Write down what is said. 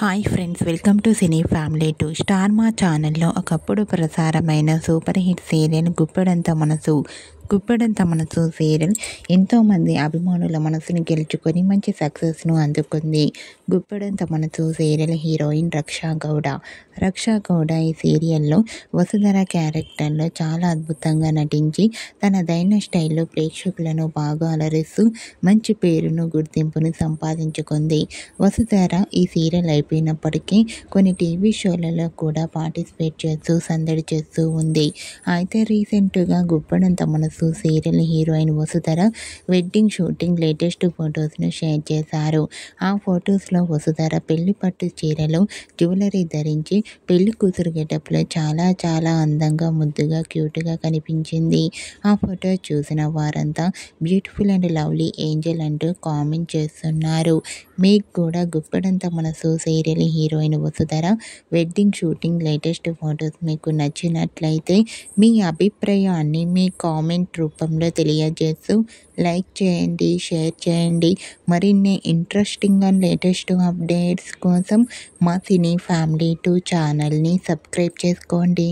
Hi friends welcome to cine family two. Star Maa ఛానల్లో ఒకప్పుడు ప్రసారమైన సూపర్ హిట్ సీరియల్ గుప్పెడంత మనసు. గుప్పెడంత మనసు సీరియల్ ఎంతోమంది అభిమానుల మనసుని గెలుచుకొని మంచి సక్సెస్ను అందుకుంది. గుప్పెడంత మనసు సీరియల్ హీరోయిన్ రక్షా గౌడ. రక్షా గౌడ ఈ సీరియల్లో వసుధర క్యారెక్టర్లో చాలా అద్భుతంగా నటించి తన దైన స్టైల్లో ప్రేక్షకులను బాగా అలరిస్తూ మంచి పేరును గుర్తింపును సంపాదించుకుంది. వసుధర ఈ సీరియల్ అయిపోయినప్పటికీ కొన్ని టీవీ షోలలో కూడా పార్టిసిపేట్ చేస్తూ సందడి చేస్తూ ఉంది. అయితే రీసెంట్గా Guppedantha Manasu serial heroine Vasudhara wedding shooting latest ఫొటోస్ను share చేశారు. ఆ ఫొటోస్లో వసుధర పెళ్ళి పట్టు చీరలో జ్యువెలరీ ధరించి పెళ్ళి కూతురు గెటప్లో చాలా చాలా అందంగా ముద్దుగా క్యూట్గా కనిపించింది. ఆ ఫోటో చూసిన వారంతా బ్యూటిఫుల్ అండ్ లవ్లీ ఏంజల్ అంటూ కామెంట్ చేస్తున్నారు. మీకు కూడా Guppedantha Manasu serial heroine Vasudhara wedding shooting latest photos మీకు నచ్చినట్లయితే మీ అభిప్రాయాన్ని మీ కామెంట్ కామెంట్ రూపంలో తెలియజేస్తూ లైక్ చేయండి షేర్ చేయండి. మరిన్ని ఇంట్రెస్టింగ్ అండ్ లేటెస్ట్ అప్డేట్స్ కోసం మా సినీ ఫ్యామిలీ టూ ఛానల్ని సబ్స్క్రైబ్ చేసుకోండి.